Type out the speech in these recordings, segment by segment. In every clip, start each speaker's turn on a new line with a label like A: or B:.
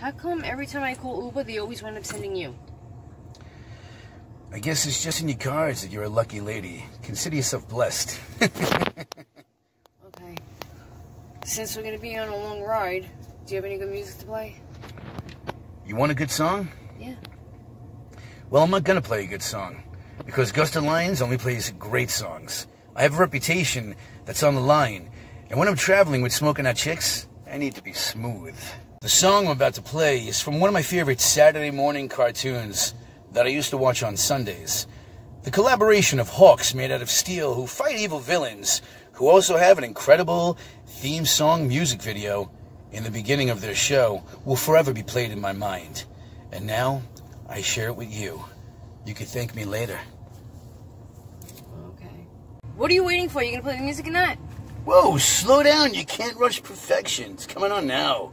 A: How come every time I call Uber, they always wind up sending you?
B: I guess it's just in your cards that you're a lucky lady. Consider yourself blessed.
A: Okay. Since we're gonna be on a long ride, do you have any good music to play?
B: you want a good song?
A: Yeah.
B: Well, I'm not gonna play a good song. Because Gusto Lions only plays great songs. I have a reputation that's on the line. And when I'm traveling with smoking out chicks, I need to be smooth. The song I'm about to play is from one of my favorite Saturday morning cartoons that I used to watch on Sundays. The collaboration of hawks made out of steel who fight evil villains, who also have an incredible theme song music video in the beginning of their show, will forever be played in my mind. And now, I share it with you. You can thank me later.
A: Okay. What are you waiting for? You gonna play the music or not?
B: Whoa, slow down. You can't rush perfection. It's coming on now.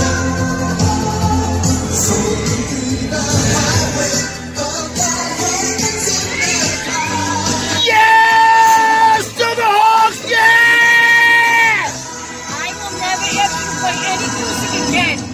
B: Yes.